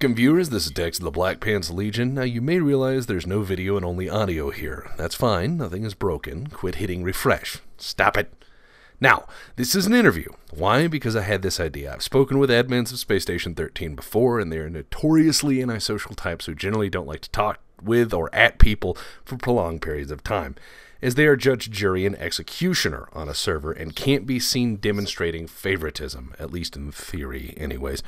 Welcome, viewers. This is Dex of the Black Pants Legion. Now, you may realize there's no video and only audio here. That's fine. Nothing is broken. Quit hitting refresh. Stop it. Now, this is an interview. Why? Because I had this idea. I've spoken with admins of Space Station 13 before, and they are notoriously antisocial types who generally don't like to talk with or at people for prolonged periods of time, as they are judge, jury, and executioner on a server and can't be seen demonstrating favoritism, at least in theory, anyways.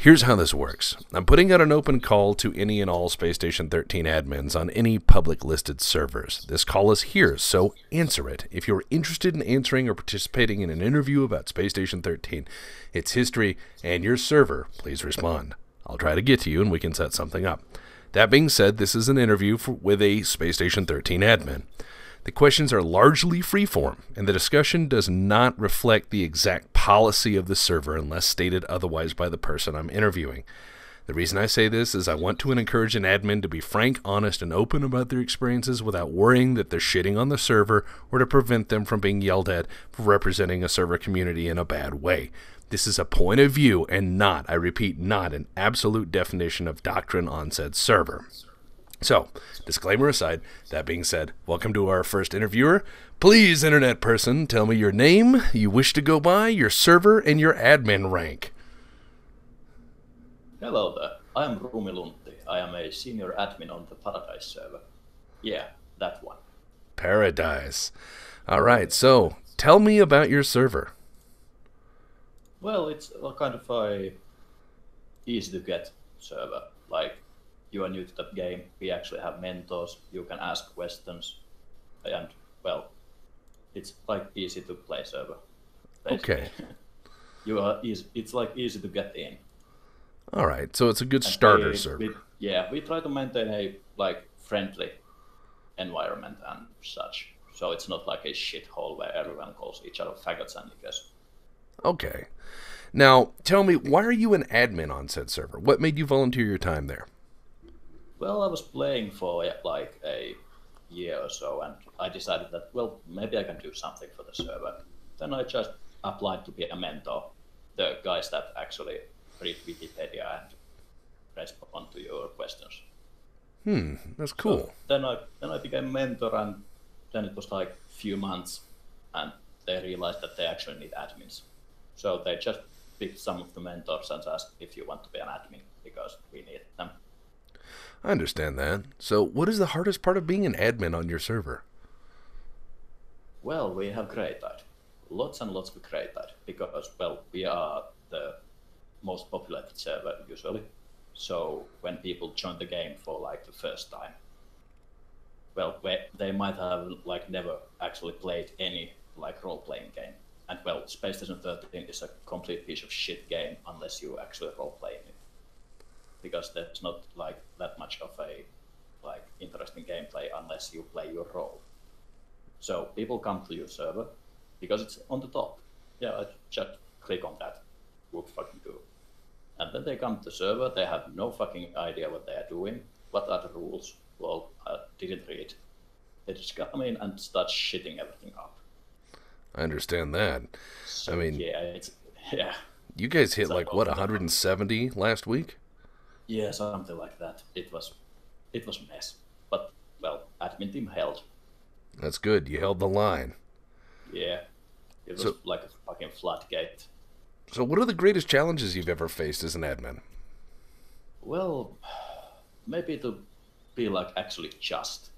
Here's how this works. I'm putting out an open call to any and all Space Station 13 admins on any public listed servers. This call is here, so answer it. If you're interested in answering or participating in an interview about Space Station 13, its history, and your server, please respond. I'll try to get to you and we can set something up. That being said, this is an interview for, with a Space Station 13 admin. The questions are largely freeform, and the discussion does not reflect the exact policy of the server unless stated otherwise by the person I'm interviewing. The reason I say this is I want to encourage an admin to be frank, honest, and open about their experiences without worrying that they're shitting on the server or to prevent them from being yelled at for representing a server community in a bad way. This is a point of view and not, I repeat, not an absolute definition of doctrine on said server. So, disclaimer aside, that being said, welcome to our first interviewer. Please, internet person, tell me your name, you wish to go by, your server, and your admin rank. Hello there, I am Rumiluntti. I am a senior admin on the Paradise server. Yeah, that one. Paradise. All right, so tell me about your server. Well, it's a kind of a easy to get server. Like you are new to the game, we actually have mentors. You can ask questions, and well, it's like easy to play server. basically. Okay. you are easy. It's like easy to get in. All right, so it's a good And starter we- server. we- yeah, we try to maintain a like friendly environment and such. So it's not like a shithole where everyone calls each other faggots and niggas. Okay. Now, tell me, why are you an admin on said server? What made you volunteer your time there? Well, I was playing for like a year or so, and I decided that well, maybe I can do something for the server. Then I just applied to be a mentor, the guys that actually read Wikipedia and respond to your questions. Hmm, that's cool. Then I then I became a mentor, and then it was like a few months, and they realized that they actually need admins. So they just picked some of the mentors and asked if you want to be an admin because we need them. I understand that. So, what is the hardest part of being an admin on your server? Well, we have Greytide. Lots and lots of Greytide because, well, we are the most populated server usually. So when people join the game for like the first time, well, they might have like never actually played any like role-playing game. And well, Space Station 13 is a complete piece of shit game unless you actually role-play in it. Because there's not like that much of a like interesting gameplay unless you play your role. So people come to your server because it's on the top. Yeah, I just click on that. What fucking do? And then they come to the server. They have no fucking idea what they are doing. What are the rules? Well, I didn't read. They just come in and start shitting everything up. I understand that. So, I mean- yeah, it's yeah, You guys hit like what 170 last week? Yeah, something like that. It was, it was a mess. But well, admin team held. That's good. You held the line. Yeah, it was So- like a fucking floodgate. So, what are the greatest challenges you've ever faced as an admin? Well, maybe to be like actually just.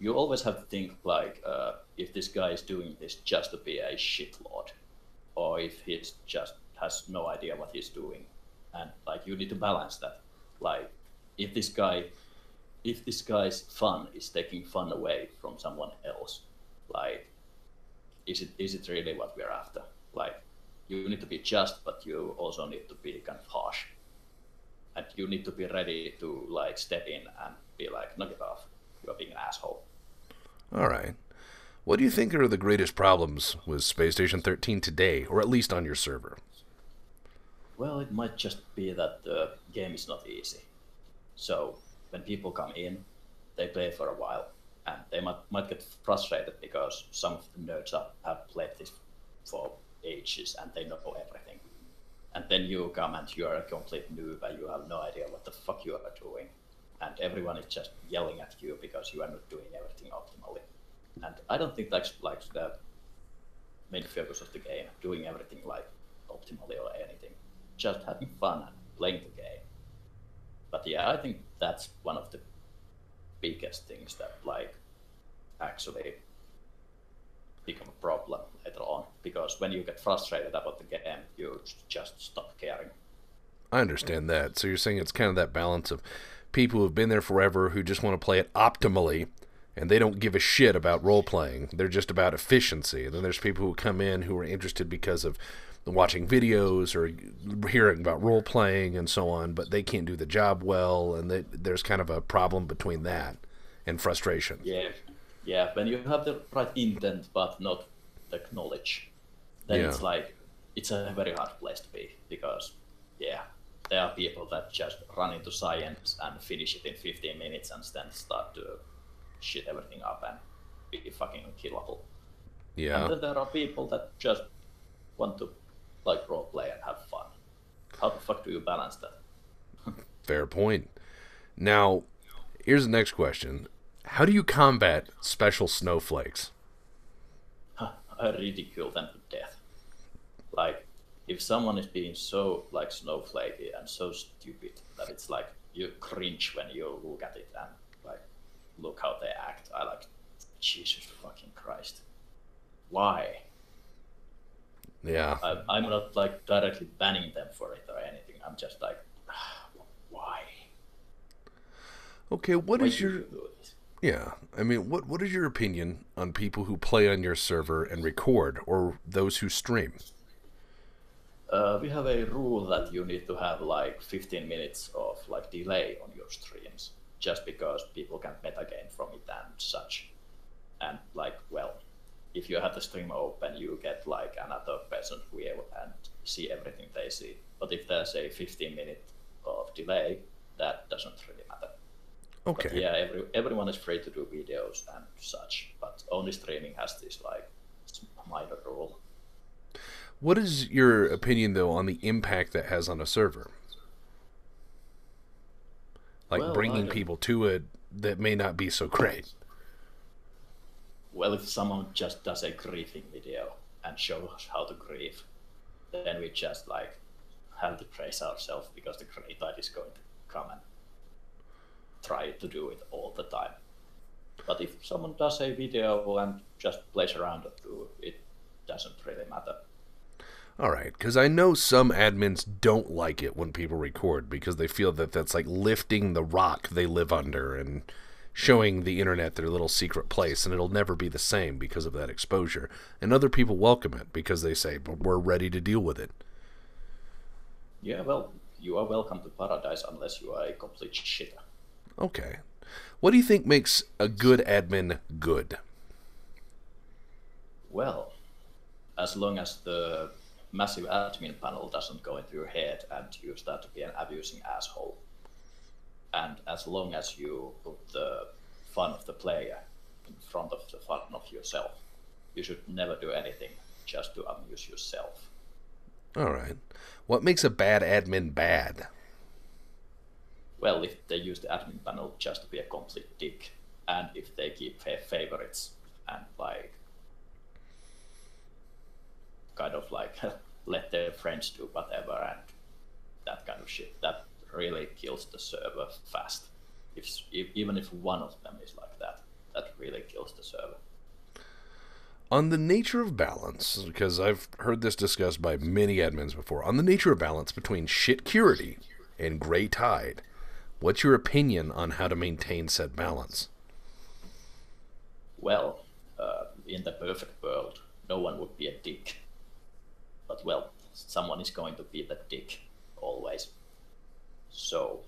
You always have to think like uh, if this guy is doing this just to be a shitlord, or if he just has no idea what he's doing, and like you need to balance that. Like if this guy, if this guy's fun is taking fun away from someone else, like is it is it really what we're after? Like you need to be just, but you also need to be kind of harsh and you need to be ready to like step in and be like, knock it off. You're being an asshole. All right. What do you think are the greatest problems with Space Station 13 today, or at least on your server? Well, it might just be that the game is not easy. So when people come in, they play for a while, and they might might get frustrated because some of the nerds have, have played this for ages and they know everything. and then you come and you are a complete noob and you have no idea what the fuck you are doing, and everyone is just yelling at you because you are not doing everything optimally. And I don't think that's like the main focus of the game, doing everything like optimally or anything, just having fun and playing the game. But yeah, I think that's one of the biggest things that like actually become a problem later on because when you get frustrated about the game, you just stop caring. I understand that. So you're saying it's kind of that balance of people who've been there forever who just want to play it optimally and they don't give a shit about role playing. They're just about efficiency. And then there's people who come in who are interested because of watching videos or hearing about role playing and so on, but they can't do the job well, and they, there's kind of a problem between that and frustration. Yeah, yeah. When you have the right intent but not the knowledge, then Yeah. it's like it's a very hard place to be because yeah, there are people that just run into science and finish it in 15 minutes and then start to shit everything up and be fucking killable. Yeah. And then there are people that just want to like role play and have fun. How the fuck do you balance that? Fair point. Now, here's the next question. How do you combat special snowflakes? I ridicule them to death. Like, if someone is being so like snowflakey and so stupid that it's like you cringe when you look at it and look how they act, I like Jesus fucking Christ. Why? Yeah. I, I'm not like directly banning them for it or anything. I'm just like, why? Okay, what Why is your you? Yeah. I mean, what what is your opinion on people who play on your server and record or those who stream? Uh, we have a rule that you need to have like 15 minutes of like delay on your streams, just because people can metagame from it and such. And like, well, if you have the stream open, you get like another person's view and see everything they see. But if there's a 15 minute of delay, that doesn't really matter. Okay. But yeah, every, everyone is free to do videos and such, but only streaming has this like minor rule. What is your opinion though on the impact that has on a server? Like Well, bringing people to it that may not be so great. Well, if someone just does a griefing video and shows how to grief, then we just like have to praise ourselves because the creator is going to come and try to do it all the time. But if someone does a video and just plays around it, it doesn't really matter. All right, because I know some admins don't like it when people record because they feel that that's like lifting the rock they live under and showing the internet their little secret place, and it'll never be the same because of that exposure. And other people welcome it because they say, "But we're ready to deal with it." Yeah, well, you are welcome to paradise unless you are a complete shitter. Okay, what do you think makes a good admin good? Well, as long as the massive admin panel doesn't go into your head and you start to be an abusing asshole, and as long as you put the fun of the player in front of the fun of yourself, you should never do anything just to amuse yourself. All right, what makes a bad admin bad? Well, if they use the admin panel just to be a complete dick, and if they keep fa- favorites and like kind of like let their friends do whatever and that kind of shit, that really kills the server fast. If, if even if one of them is like that, that really kills the server. On the nature of balance, because I've heard this discussed by many admins before, on the nature of balance between shitcurity and gray tide, what's your opinion on how to maintain said balance? Well, uh, in the perfect world, no one would be a dick. But well, someone is going to be the dick always. So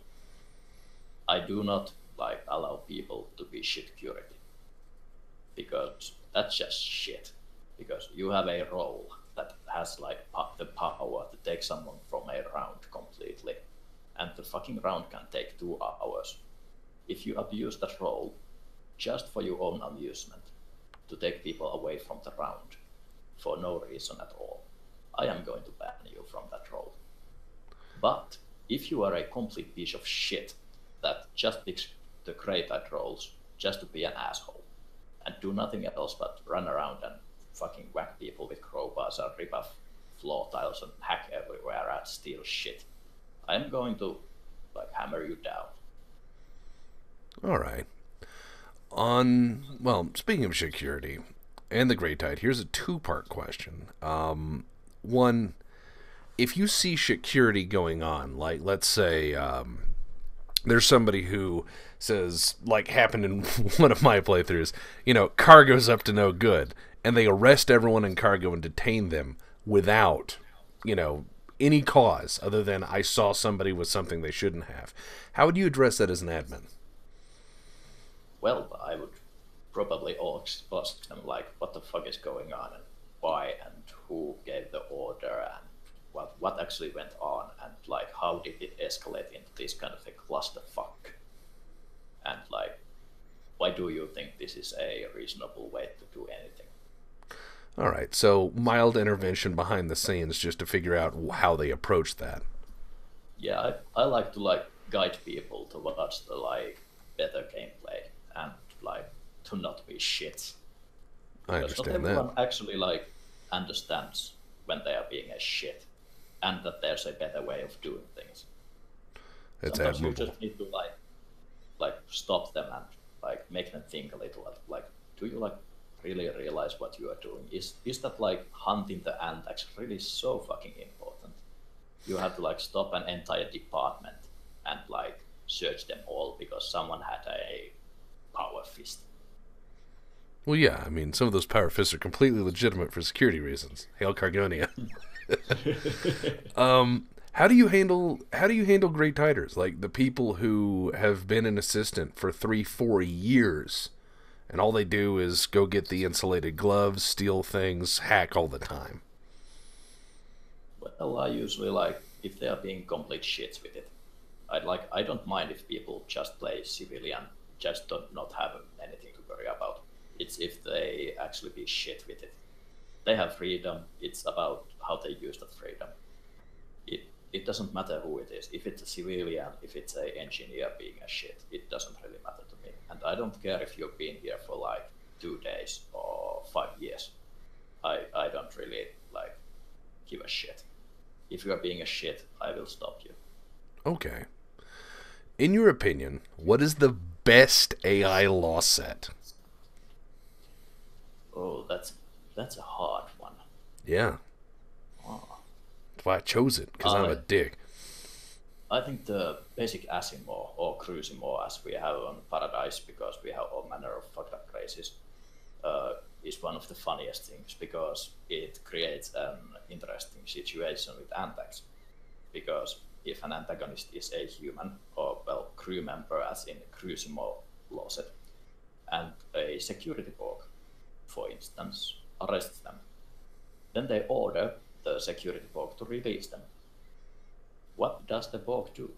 I do not like allow people to be shitcurity because that's just shit. Because you have a role that has like the power to take someone from a round completely, and the fucking round can take two hours. If you abuse that role just for your own amusement, to take people away from the round for no reason at all, I am going to ban you from that role. But if you are a complete piece of shit that just picks the Tide roles just to be an asshole and do nothing else but run around and fucking whack people with crowbars and rip off floor tiles and hack everywhere and steal shit, I'm going to like hammer you down. All right. On well, speaking of security and the Grey Tide, here's a two-part question. Um, one, if you see security going on, like let's say um, there's somebody who says, like happened in one of my playthroughs, you know, cargo's up to no good, and they arrest everyone in cargo and detain them without, you know, any cause other than I saw somebody with something they shouldn't have. How would you address that as an admin? Well, I would probably ask, ask them like, what the fuck is going on and why and who gave the order and what what actually went on and like how did it escalate into this kind of a clusterfuck? And like why do you think this is a reasonable way to do anything? All right. So mild intervention behind the scenes just to figure out how they approach that. Yeah i, I like to like guide people towards the like better gameplay and like to not be shit. I understand not everyone that. actually like understands when they are being a shit and that there's a better way of doing things. It's Sometimes admirable. you just need to like like stop them and like make them think a little like do you like really realize what you are doing? Is is that like hunting the ant actually really so fucking important? You have to like stop an entire department and like search them all because someone had a power fist. Well, yeah, I mean, some of those power fists are completely legitimate for security reasons. Hail Cargonia. um, how do you handle how do you handle greytiders like the people who have been an assistant for three four years and all they do is go get the insulated gloves steal things hack all the time well i usually like if they are being complete shits with it i'd like i don't mind if people just play civilian just don't not have anything to worry about it's if they actually be shit with it they have freedom it's about how they use that freedom it it doesn't matter who it is. If it's a civilian, if it's a engineer being a shit, it doesn't really matter to me. And I don't care if you've been here for like two days or five years. I I don't really like give a shit. If you are being a shit, I will stop you. okay in your opinion what is the best ai law set Oh, that's that's a hard one. yeah that's why i chose it because i'm a dick I think the basic Asimov or Crewsimov, as we have on Paradise, because we have all manner of fucked up races, uh, is one of the funniest things because it creates an interesting situation with antags. Because if an antagonist is a human, or well, crew member, as in Crewsimov law set, and a security for instance, arrests them, then they order the security Borg to release them what does the Borg do?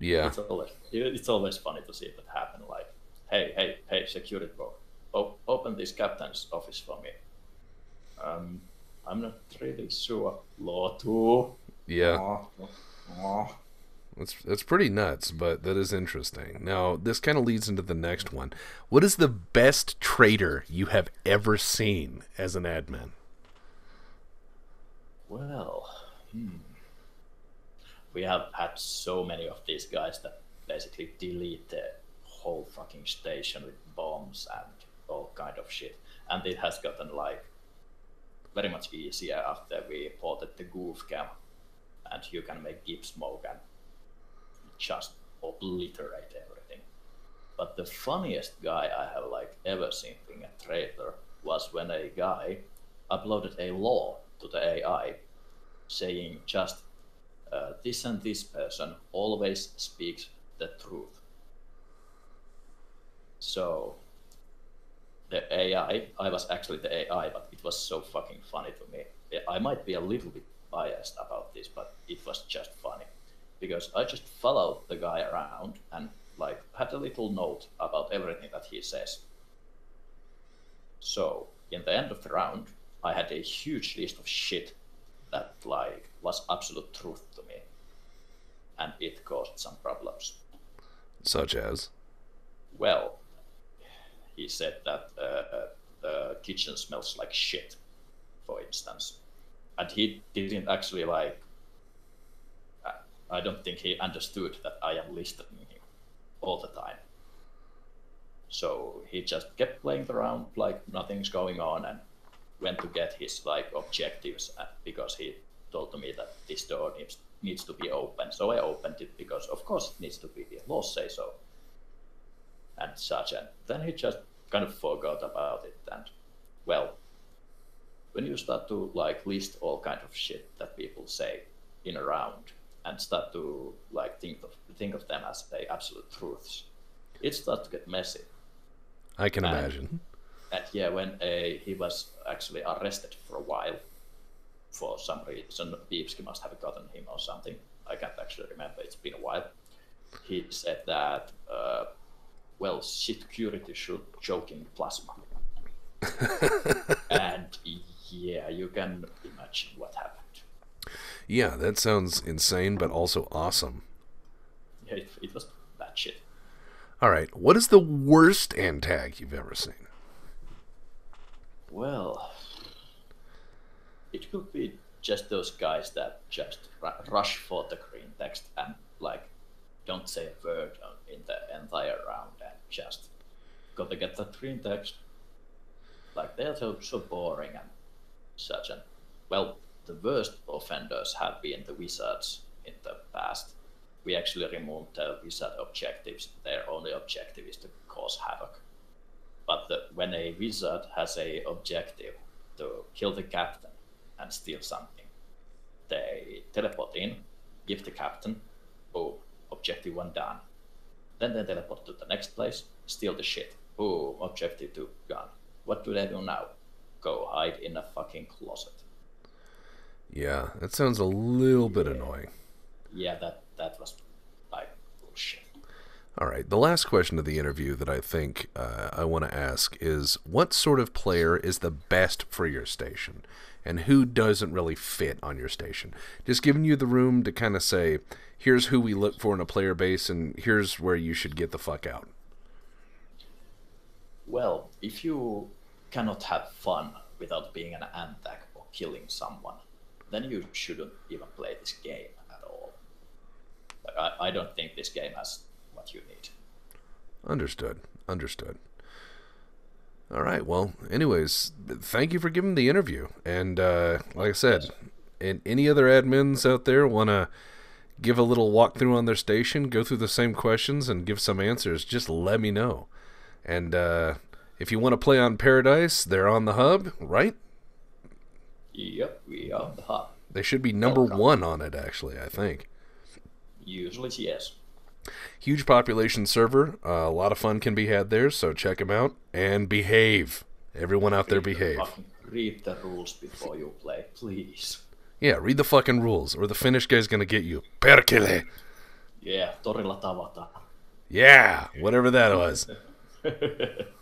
yeah It's always it's always funny to see that happen. Like, hey, hey, hey, security Borg, o- open this captain's office for me. Um, I'm not really sure. Law two. yeah Aw, aw. That's that's pretty nuts, but that is interesting. Now, this kind of leads into the next one. What is the best traitor you have ever seen as an admin? Well, hmm. we have had so many of these guys that basically delete the whole fucking station with bombs and all kind of shit, and it has gotten like very much easier after we ported the goon chem, and you can make gip smoke and just obliterate everything. But the funniest guy I have like ever seen being a traitor was when a guy uploaded a law to the AI saying just uh, this and this person always speaks the truth. So the AI, I was actually the AI, but it was so fucking funny to me. I might be a little bit biased about this, but it was just funny because I just followed the guy around and like had a little note about everything that he says. So in the end of the round, I had a huge list of shit that like was absolute truth to me, and it caused some problems. Such as? Well, he said that uh, the kitchen smells like shit, for instance, and he didn't actually like. I don't think he understood that I am listening him all the time. So he just kept playing around like nothing's going on and went to get his like objectives uh, because he told me that this door needs needs to be open. So I opened it because of course it needs to be. The laws say so. And such and then he just kind of forgot about it and well when you start to like list all kind of shit that people say in a round and start to like think of think of them as the absolute truths, it starts to get messy. I can and, imagine. And yeah, when uh, he was actually arrested for a while, for some reason, Beepsky must have gotten him or something. I can't actually remember. It's been a while. He said that, uh, well, security should choke in plasma. and yeah, you can imagine what happened. Yeah, that sounds insane, but also awesome. Yeah, it, it was bad shit. All right, what is the worst antag you've ever seen? Well, it could be just those guys that just rush for the green text and like don't say a word in the entire round and just gotta get the green text. Like they're so, so boring and such. And well, the worst offenders have been the wizards in the past. We actually removed the wizard objectives. Their only objective is to cause havoc. But the, when a wizard has a objective to kill the captain and steal something, they teleport in, give the captain, boom, objective one done. Then they teleport to the next place, steal the shit, boom, objective two gone. What do they do now? Go hide in a fucking closet. Yeah, that sounds a little bit annoying. Yeah, that that was like bullshit. All right, the last question of the interview that I think uh, I want to ask is what sort of player is the best for your station? And who doesn't really fit on your station? Just giving you the room to kind of say, here's who we look for in a player base, and here's where you should get the fuck out. Well, if you cannot have fun without being an antag or killing someone, then you shouldn't even play this game at all. Like, I, I don't think this game has what you need. Understood. Understood. All right. Well, anyways, thank you for giving the interview. And uh, like I said, and any other admins out there want to give a little walkthrough on their station, go through the same questions, and give some answers, just let me know. And uh, if you want to play on Paradise, they're on the hub, right? Yep, we are the hub. They should be number Welcome. one on it, actually, I think. Usually, yes. Huge population server. Uh, a lot of fun can be had there, so check them out and behave. Everyone out read there, behave. The read the rules before you play, please. Yeah, read the fucking rules, or the Finnish guy's gonna get you. Perkele. Yeah, torilla tavataan. Yeah, whatever that was.